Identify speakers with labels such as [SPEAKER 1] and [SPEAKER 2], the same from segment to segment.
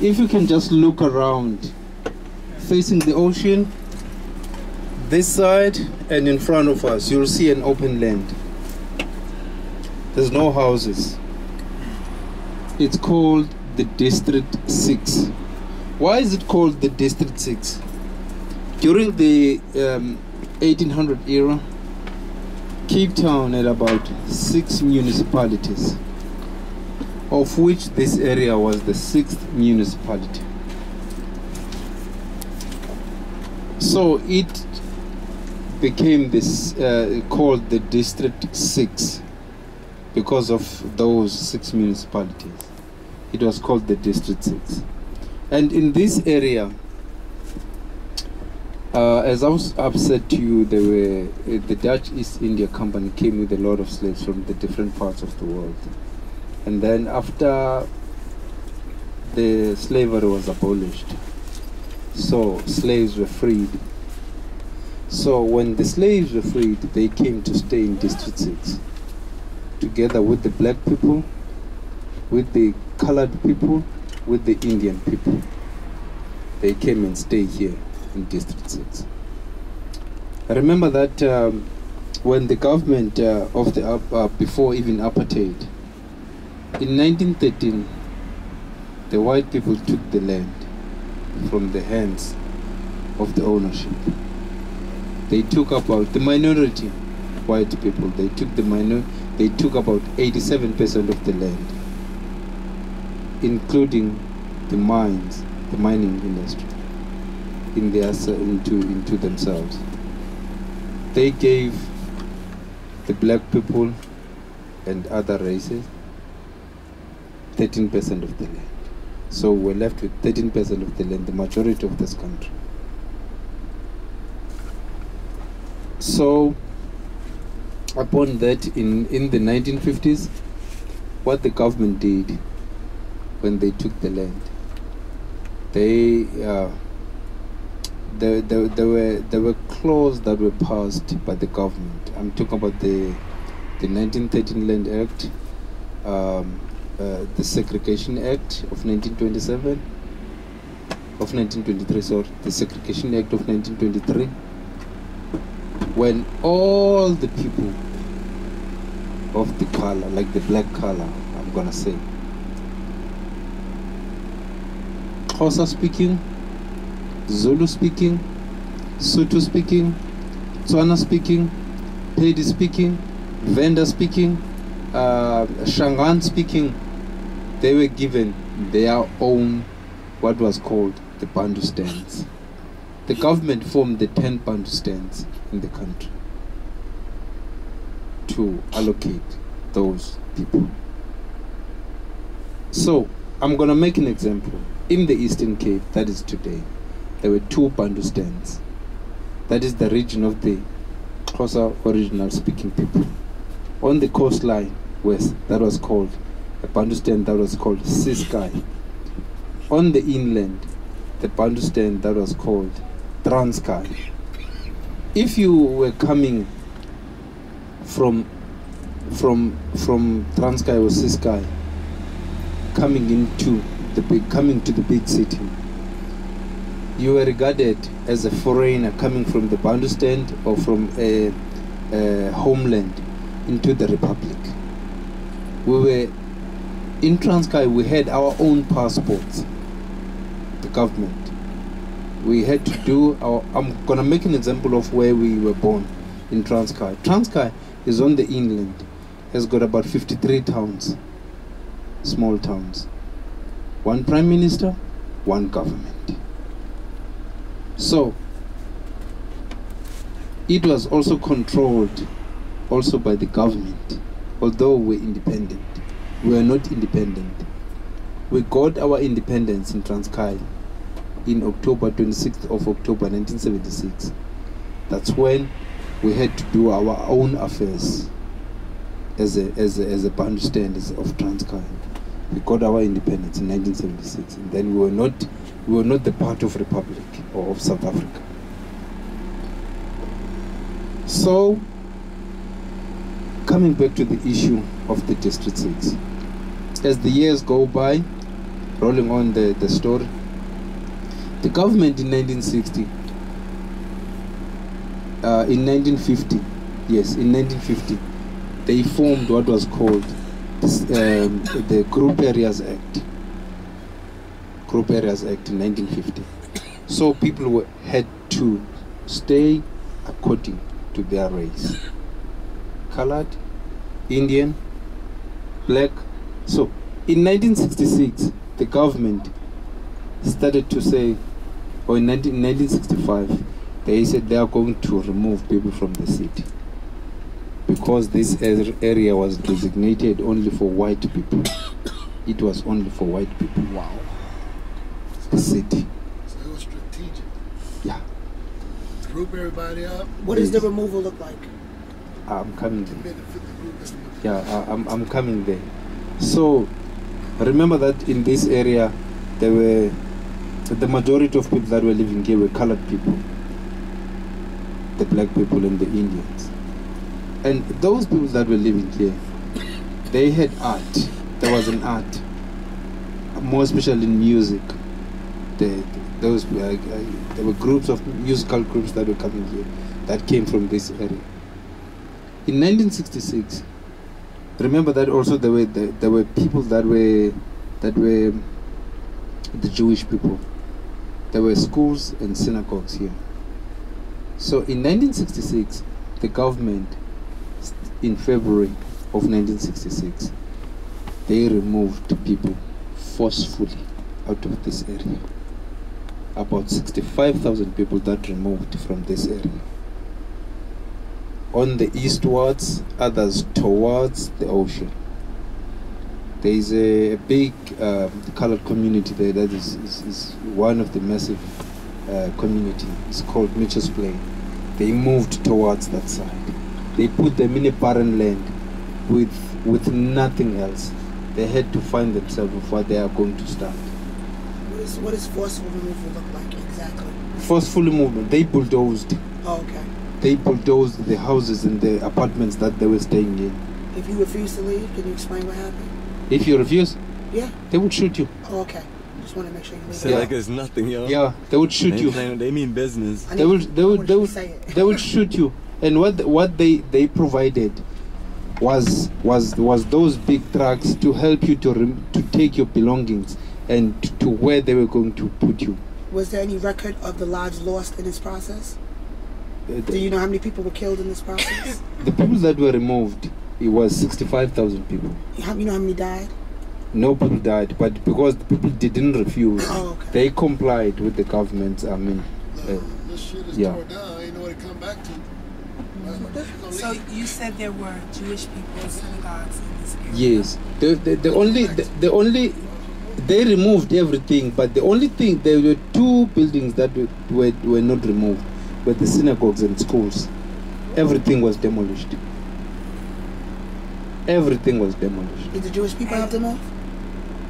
[SPEAKER 1] if you can just look around, facing the ocean, this side and in front of us, you'll see an open land. There's no houses. It's called the District 6. Why is it called the District 6? During the um, 1800 era, Cape Town had about six municipalities, of which this area was the sixth municipality. So it became this uh, called the District 6 because of those six municipalities. It was called the District 6. And in this area, uh, as I was, I've said to you, there were uh, the Dutch East India Company came with a lot of slaves from the different parts of the world, and then after the slavery was abolished, so slaves were freed. So when the slaves were freed, they came to stay in District Six, together with the black people, with the colored people, with the Indian people. They came and stayed here in District 6. I remember that um, when the government uh, of the, uh, before even apartheid, in 1913, the white people took the land from the hands of the ownership. They took about the minority white people. They took the minor. They took about 87% of the land, including the mines, the mining industry in their into into themselves. They gave the black people and other races 13% of the land. So we're left with 13% of the land, the majority of this country. So upon that in, in the 1950s, what the government did when they took the land, they uh, there were there were clauses that were passed by the government. I'm talking about the the 1913 Land Act, um, uh, the Segregation Act of 1927, of 1923. Sorry, the Segregation Act of 1923. When all the people of the color, like the black color, I'm gonna say, Xhosa speaking Zulu speaking, Sotho speaking, Tswana speaking, Pedi speaking, Venda speaking, uh, Shangaan speaking, they were given their own, what was called the Bantustans. The government formed the 10 Bantustans in the country to allocate those people. So, I'm going to make an example. In the Eastern Cape, that is today, there were two Bantustans. That is the region of the Xhosa original speaking people. On the coastline west, that was called a that was called Ciskei. On the inland, the Bantustan that was called Transkei. If you were coming from from from Transkei or Ciskei, coming into the big coming to the big city, you were regarded as a foreigner coming from the Bantustan or from a, a homeland into the Republic. We were in Transkei, we had our own passports, the government. We had to do our. I'm gonna make an example of where we were born in Transkei. Transkei is on the inland, has got about 53 towns, small towns. One prime minister, one government. So it was also controlled also by the government, although we're independent. We are not independent. We got our independence in Transkei in October 26th of October 1976. That's when we had to do our own affairs as a as a, as a Bantustan of Transkei. We got our independence in 1976, and then we were not we were not the part of Republic or of South Africa. So, coming back to the issue of the District 6, as the years go by, rolling on the, the story. The government in 1960, uh, in 1950, yes, in 1950, they formed what was called this, um, the Group Areas Act. Group Areas Act in 1950. So people were, had to stay according to their race. Colored, Indian, black. So in 1966, the government started to say, or in 19, 1965, they said they are going to remove people from the city because this er, area was designated only for white people. It was only for white people.
[SPEAKER 2] Wow.
[SPEAKER 1] The city.
[SPEAKER 3] So it was strategic.
[SPEAKER 1] Yeah,
[SPEAKER 3] Group everybody up,
[SPEAKER 2] What does the removal look like?
[SPEAKER 1] I'm coming there.
[SPEAKER 3] benefit the group as much.
[SPEAKER 1] Yeah, I, I'm, I'm coming there. So, remember that in this area, there were the majority of people that were living here were colored people, the black people and the Indians. And those people that were living here, they had art. There was an art, more especially in music. The, those uh, uh, there were groups of musical groups that were coming here, that came from this area. In 1966, remember that also there were the, there were people that were that were the Jewish people. There were schools and synagogues here. So in 1966, the government, in February of 1966, they removed people forcefully out of this area. About 65,000 people that removed from this area on the eastwards, others towards the ocean. There is a, a big uh, colored community there that is, is, is one of the massive uh, community. It's called Mitchell's Plain. They moved towards that side. They put them in a barren land with with nothing else. They had to find themselves what they are going to start.
[SPEAKER 2] What is what does forceful removal look like exactly?
[SPEAKER 1] Forceful movement. They bulldozed.
[SPEAKER 2] Oh, okay.
[SPEAKER 1] They bulldozed the houses and the apartments that they were staying in.
[SPEAKER 2] If you refuse to leave, can you explain what happened?
[SPEAKER 1] If you refuse,
[SPEAKER 2] Yeah.
[SPEAKER 1] they would shoot you.
[SPEAKER 2] Oh, okay. Just want to make sure you leave.
[SPEAKER 4] Say
[SPEAKER 1] Yeah.
[SPEAKER 4] like it's nothing, yo.
[SPEAKER 1] Yeah, they would shoot
[SPEAKER 4] they
[SPEAKER 1] you.
[SPEAKER 4] They, they mean business.
[SPEAKER 1] They
[SPEAKER 2] need-
[SPEAKER 1] would, they
[SPEAKER 2] I
[SPEAKER 1] would, they
[SPEAKER 2] you
[SPEAKER 1] would,
[SPEAKER 2] to say it.
[SPEAKER 1] they would shoot you. And what, what they, they provided was, was, was those big trucks to help you to, rem- to take your belongings and to, to where they were going to put you.
[SPEAKER 2] Was there any record of the lives lost in this process? Do you know how many people were killed in this process?
[SPEAKER 1] the people that were removed, it was 65,000 people.
[SPEAKER 2] How- you know how many died?
[SPEAKER 1] No people died, but because the people didn't refuse,
[SPEAKER 2] Oh, okay.
[SPEAKER 1] they complied with the government. I mean, Uh,
[SPEAKER 3] this shit is
[SPEAKER 1] yeah.
[SPEAKER 3] torn down. Ain't know what to come back to. That's what you gonna
[SPEAKER 5] So you said there were Jewish people in synagogues in this area.
[SPEAKER 1] Yes, the, the, the only the, the only they removed everything, but the only thing there were two buildings that were, were, were not removed, were the synagogues and schools. Everything was demolished. Everything was demolished.
[SPEAKER 2] Did the Jewish people have them off?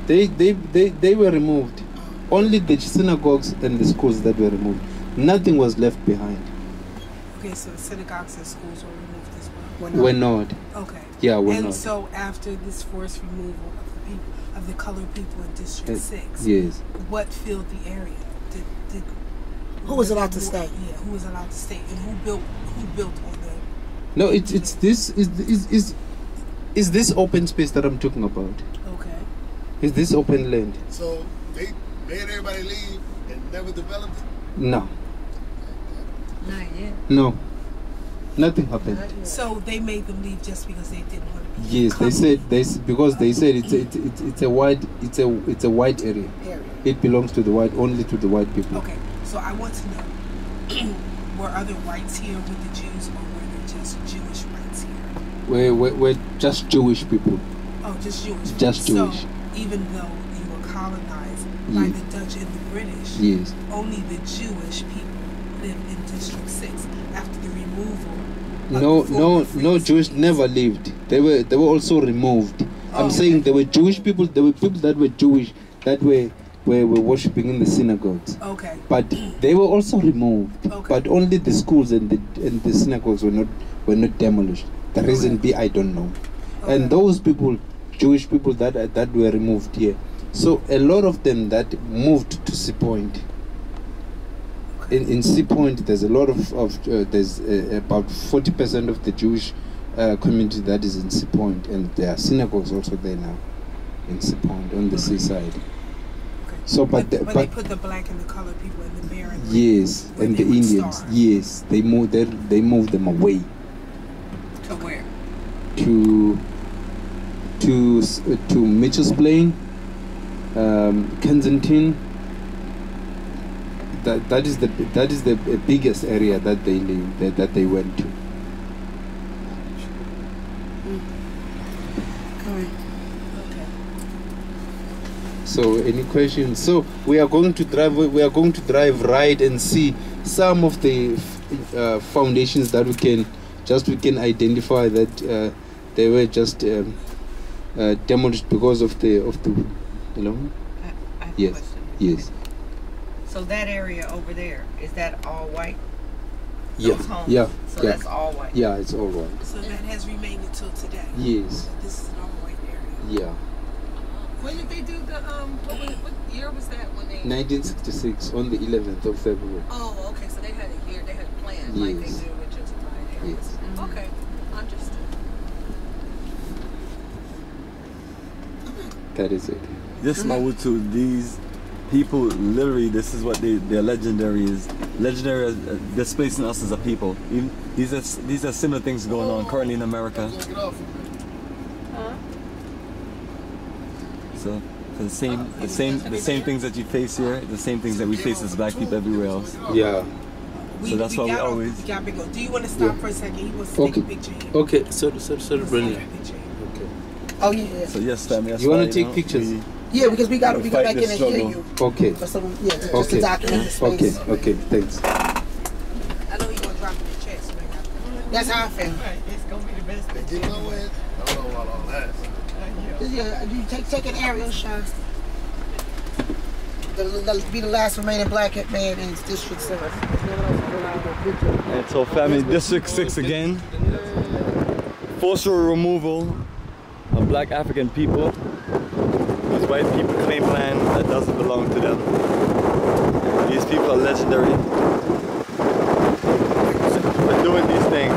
[SPEAKER 1] They they, they, they were removed. Only the synagogues and the schools that were removed. Nothing was left behind.
[SPEAKER 5] Okay, so the synagogues and schools were removed as well.
[SPEAKER 2] Were not?
[SPEAKER 1] We're not.
[SPEAKER 5] Okay.
[SPEAKER 1] Yeah, we're
[SPEAKER 5] and
[SPEAKER 1] not.
[SPEAKER 5] so after this forced removal of the people of the colored people in District
[SPEAKER 1] Uh,
[SPEAKER 5] Six,
[SPEAKER 1] Yes.
[SPEAKER 5] what filled the area? Did, did
[SPEAKER 2] Who was allowed to stay?
[SPEAKER 5] Yeah, who was allowed to stay, and who built who built on the?
[SPEAKER 1] No, it's it's this is is is is this open space that I'm talking about.
[SPEAKER 5] Okay.
[SPEAKER 1] Is this open land?
[SPEAKER 3] So they made everybody leave and never developed it.
[SPEAKER 1] No.
[SPEAKER 6] Not yet.
[SPEAKER 1] No. Nothing happened.
[SPEAKER 6] Not.
[SPEAKER 5] So they made them leave just because they didn't want to be.
[SPEAKER 1] Yes, they said they because they said it's a, it's, it's it's a white it's a it's a white area.
[SPEAKER 2] Area.
[SPEAKER 1] It belongs to the white only to the white people.
[SPEAKER 5] Okay, so I want to know: were other whites here with the Jews, or were there just Jewish whites here?
[SPEAKER 1] We're, we're, we're just Jewish people.
[SPEAKER 5] Oh, just Jewish.
[SPEAKER 1] Just Jewish.
[SPEAKER 5] So even though you were colonized by
[SPEAKER 1] mm.
[SPEAKER 5] the Dutch and the British,
[SPEAKER 1] Yes.
[SPEAKER 5] only the Jewish people lived in District Six after the removal.
[SPEAKER 1] No
[SPEAKER 5] the
[SPEAKER 1] no no Jewish never lived. They were they were also removed.
[SPEAKER 5] Oh,
[SPEAKER 1] I'm saying
[SPEAKER 5] okay.
[SPEAKER 1] there were Jewish people. There were people that were Jewish that were were, were worshiping in the synagogues.
[SPEAKER 5] Okay.
[SPEAKER 1] But they were also removed.
[SPEAKER 5] Okay.
[SPEAKER 1] But only the schools and the and the synagogues were not were not demolished. The reason be I don't know.
[SPEAKER 5] okay.
[SPEAKER 1] And those people, Jewish people that that were removed here, So a lot of them that moved to Sea Point. In in Sea Point, there's a lot of of uh, there's uh, about forty percent of the Jewish uh, community that is in Sea Point, and there are synagogues also there now, in Sea Point on the seaside. So, but
[SPEAKER 5] but,
[SPEAKER 1] the-
[SPEAKER 5] but they put the black and the colored people in the barren.
[SPEAKER 1] Yes, and
[SPEAKER 5] they
[SPEAKER 1] the Indians.
[SPEAKER 5] starve.
[SPEAKER 1] Yes, they moved they they moved them away
[SPEAKER 6] To where?
[SPEAKER 1] to to uh, to Mitchell's Plain, um, Kensington. That that is the that is the biggest area that they that, that they went to.
[SPEAKER 2] Okay.
[SPEAKER 5] Okay.
[SPEAKER 1] So any questions? So we are going to drive. We are going to drive right and see some of the uh, foundations that we can just we can identify that uh, they were just um, uh, demolished because of the of the. Hello.
[SPEAKER 6] I, I have
[SPEAKER 1] Yes,
[SPEAKER 6] a.
[SPEAKER 1] Yes.
[SPEAKER 6] So that area over there, is that all white?
[SPEAKER 1] Yeah.
[SPEAKER 6] Homes?
[SPEAKER 1] Yeah.
[SPEAKER 6] So
[SPEAKER 1] yeah.
[SPEAKER 6] that's all white?
[SPEAKER 1] Yeah. It's all white.
[SPEAKER 5] So that has remained until today.
[SPEAKER 1] Yes.
[SPEAKER 5] This is an all white area.
[SPEAKER 1] Yeah.
[SPEAKER 7] When did they do the um? What, was, what year was that when they?
[SPEAKER 1] 1966 on the 11th of February.
[SPEAKER 7] Oh, okay. So they had a year. They had a plan like they
[SPEAKER 1] Yes.
[SPEAKER 7] do with gentrified areas.
[SPEAKER 1] Yes.
[SPEAKER 7] Okay, understood.
[SPEAKER 1] That is it.
[SPEAKER 4] This Mawutu, these people, literally, this is what they, their legendary is. Legendary is uh, displacing us as a people. Even, these are these are similar things going on currently in America.
[SPEAKER 3] Get off.
[SPEAKER 4] So the same, the same, the same things that you face here, the same things that we face as black people everywhere else.
[SPEAKER 1] Yeah.
[SPEAKER 5] We,
[SPEAKER 4] So that's why we always-
[SPEAKER 5] We got big. Do you want to stop
[SPEAKER 1] Yeah.
[SPEAKER 5] for a second? He wants to take
[SPEAKER 1] Okay.
[SPEAKER 5] a picture. here.
[SPEAKER 1] Okay. So so so
[SPEAKER 5] Let's
[SPEAKER 1] brilliant.
[SPEAKER 5] take a picture here.
[SPEAKER 1] Okay.
[SPEAKER 2] Oh yeah.
[SPEAKER 4] So yes, family. that's
[SPEAKER 1] You wanna
[SPEAKER 4] why,
[SPEAKER 1] take
[SPEAKER 4] know,
[SPEAKER 1] pictures?
[SPEAKER 4] we-
[SPEAKER 2] Yeah, because we got to
[SPEAKER 4] We
[SPEAKER 2] we go back in
[SPEAKER 4] this
[SPEAKER 2] and hear you.
[SPEAKER 1] Okay.
[SPEAKER 2] For some, yeah, just, just
[SPEAKER 1] Okay.
[SPEAKER 2] to document the
[SPEAKER 1] Okay.
[SPEAKER 2] space.
[SPEAKER 1] Okay. Thanks.
[SPEAKER 5] I know he's gonna drop in the chat, so I.
[SPEAKER 2] That's how I feel.
[SPEAKER 6] It's gonna be the best
[SPEAKER 3] They get no way. I don't know about all that.
[SPEAKER 2] Yeah, you take take an aerial shot. Be the last remaining black man in District Seven.
[SPEAKER 4] And so family, District 6 again. Forcible removal of black African people. These white people claim land that doesn't belong to them. These people are legendary for doing these things.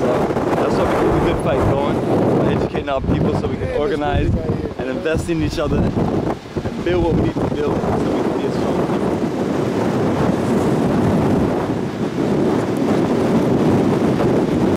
[SPEAKER 4] So why we keep a good fight going. By educating our people so we can organize and invest in each other and build what we need to build so we can be a strong people.